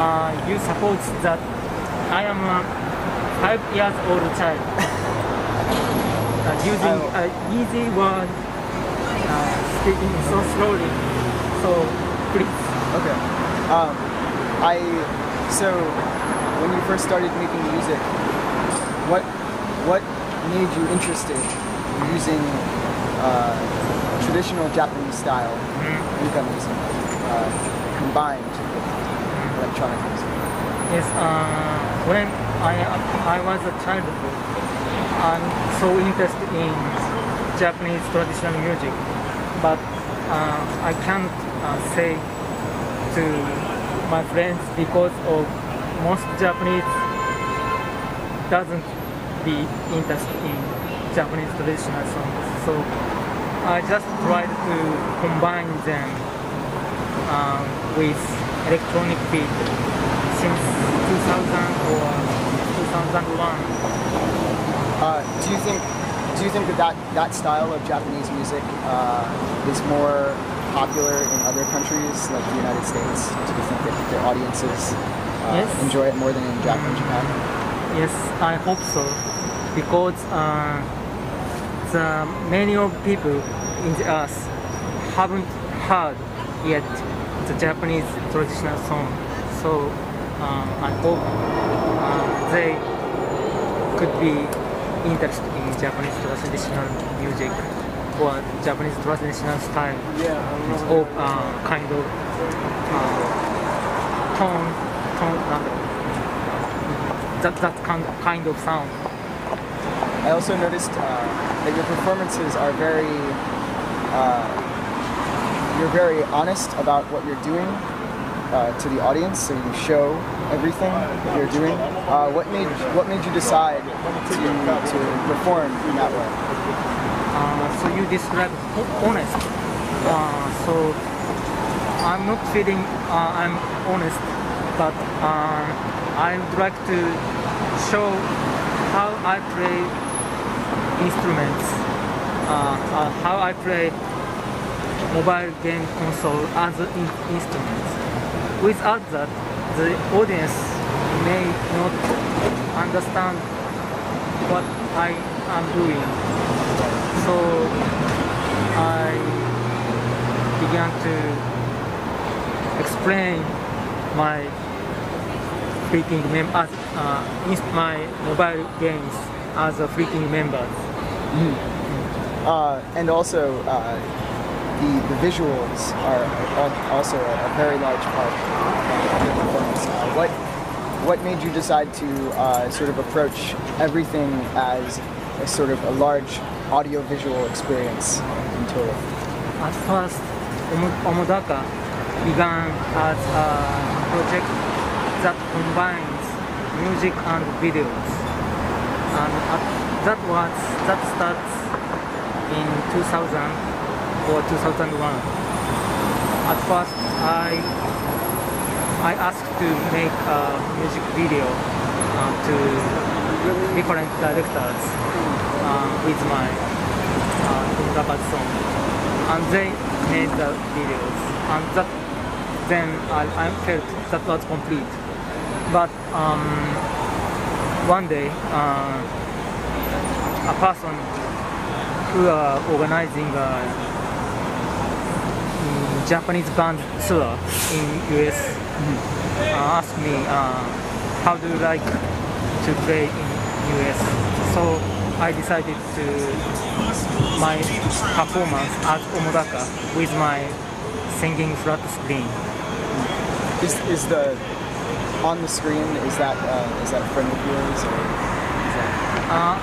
uh, you suppose that I am a five years old child uh, using uh, easy word, uh, speaking so slowly. So please. Okay. Um, I so when you first started making music, what what made you interested in using uh, traditional Japanese style music uh, combined electronic music? Yes, uh, when I, I was a child, I'm so interested in Japanese traditional music, but uh, I can't uh, say to my friends because of most Japanese doesn't be interested in Japanese traditional songs. So I just tried to combine them um, with electronic beat since 2000 or 2001. Uh, do you think do you think that that, that style of Japanese music uh, is more popular in other countries like the United States? Do you think that their audiences uh, Yes. enjoy it more than in Japan? Japan? Yes, I hope so because uh, the many of people in the earth haven't heard yet a Japanese traditional song. So uh, I hope uh, they could be interested in Japanese traditional music or Japanese traditional style yeah, of uh, kind of uh, tone, tone, uh, that, that kind, of, kind of sound. I also noticed uh, that your performances are very you're very honest about what you're doing uh, to the audience, so you show everything that you're doing. Uh, what made what made you decide to to perform in that way? Uh, so you describe honest. Uh, so I'm not feeling uh, I'm honest, but I would like to show how I play instruments, how I play mobile game console as an in- instrument. Without that, the audience may not understand what I am doing. So I began to explain my freaking mem- as, uh, my mobile games as a freaking members. Uh, and also, uh, the, the visuals are al- also a very large part of your performance. Uh, what what made you decide to uh, sort of approach everything as a sort of a large audio-visual experience in total? At first, Omodaka began as a project that combines music and videos. And at, that was that starts in 2000 or 2001. At first, I I asked to make a music video uh, to different directors uh, with my uh, song. And they made the videos. And that then I, I felt that was complete. But um, one day uh, a person who are organizing a mm, Japanese band tour in US uh, asked me uh, how do you like to play in US so I decided to my performance as Omodaka with my singing flat screen. Is, is the on the screen is that uh, is that a friend of yours? Or is that, Uh,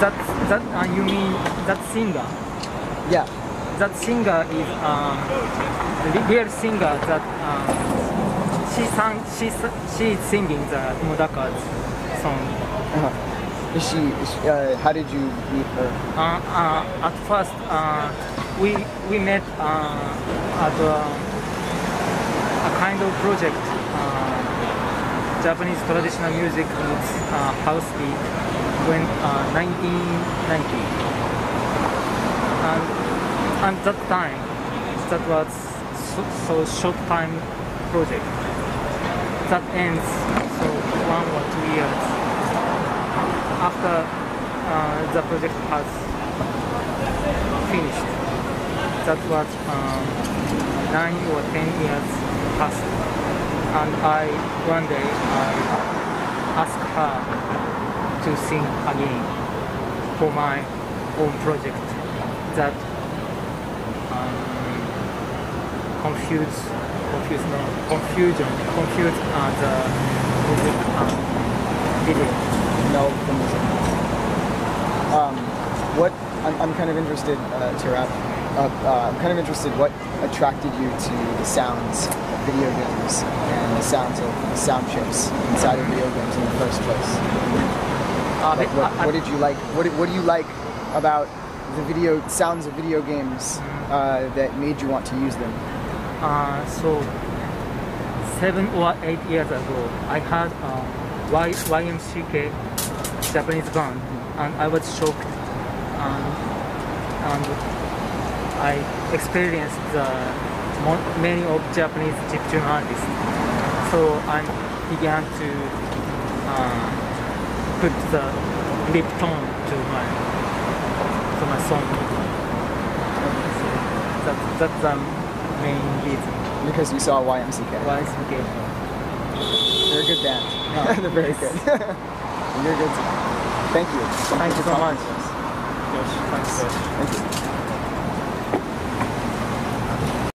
that that uh, you mean that singer? yeah. That singer is um, real singer that um, she sang she s- she is singing the Omodaka's song. Is she? She uh, how did you meet her? Uh, uh, at first, uh, we we met uh, at a, a kind of project, uh, Japanese traditional music with uh, house beat, when uh, 1990. And, and that time, that was so, so short time project. that ends so one or two years after uh, the project has finished. That was um, nine or ten years past, and I one day I asked her to sing again for my own project that confuse confuse no confusion confuse uh, the music and video. No, the music. Um, what I'm, I'm kind of interested uh, to wrap up. Uh, I'm kind of interested. What attracted you to the sounds of video games and the sounds of the sound chips inside of video games in the first place? Uh, Like, what, what did you like? What, what do you like about the video sounds of video games uh, that made you want to use them? Uh, so seven or eight years ago, I had a y- YMCK Japanese band, and I was shocked, and, and I experienced the mo- many of Japanese chiptune artists. So I began to uh, put the lip tone to my to my song. That, that's the um, main reason. Because you saw YMCK. YMCK. They're a good band. Oh, They're very yes. good. You're good. Too. Thank you. Thank you so much. us. Thanks, Josh. Thank you.